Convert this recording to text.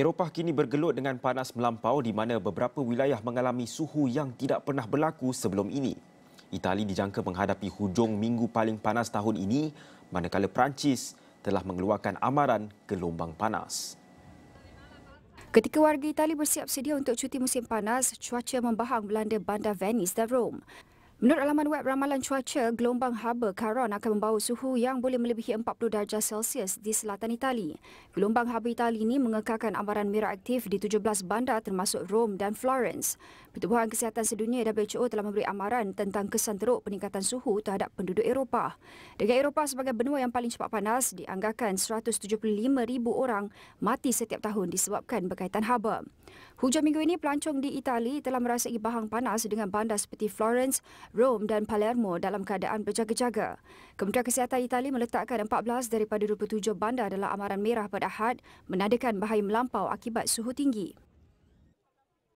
Eropah kini bergelut dengan panas melampau di mana beberapa wilayah mengalami suhu yang tidak pernah berlaku sebelum ini. Itali dijangka menghadapi hujung minggu paling panas tahun ini manakala Perancis telah mengeluarkan amaran gelombang panas. Ketika warga Itali bersiap sedia untuk cuti musim panas, cuaca membahang melanda bandar Venice dan Rome. Menurut laman web ramalan cuaca, gelombang haba Caron akan membawa suhu yang boleh melebihi 40 darjah Celsius di selatan Itali. Gelombang haba Itali ini mengekalkan amaran merah aktif di 17 bandar termasuk Rome dan Florence. Pertubuhan Kesihatan Sedunia WHO telah memberi amaran tentang kesan teruk peningkatan suhu terhadap penduduk Eropah. Dengan Eropah sebagai benua yang paling cepat panas, dianggarkan 175,000 orang mati setiap tahun disebabkan berkaitan haba. Hujan minggu ini pelancong di Itali telah merasai bahang panas dengan bandar seperti Florence, Rome dan Palermo dalam keadaan berjaga-jaga. Kementerian Kesihatan Itali meletakkan 14 daripada 27 bandar dalam amaran merah pada Ahad menandakan bahaya melampau akibat suhu tinggi.